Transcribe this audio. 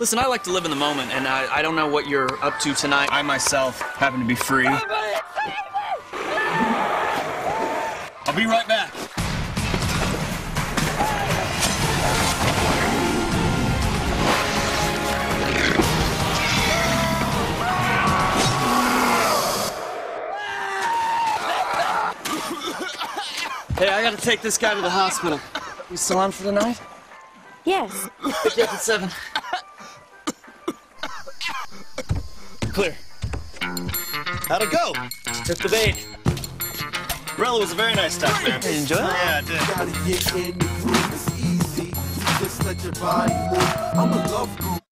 Listen, I like to live in the moment, and I, I don't know what you're up to tonight. I myself happen to be free. I'll be right back. Hey, I gotta take this guy to the hospital. You still on for the night? Yes. Pick up at seven. Clear. How'd it go? Took the bait. Rella was a very nice time, man. You enjoy it? Yeah, I did. Gotta get in the groove, it's easy. Just let your body move. I'm a love guru.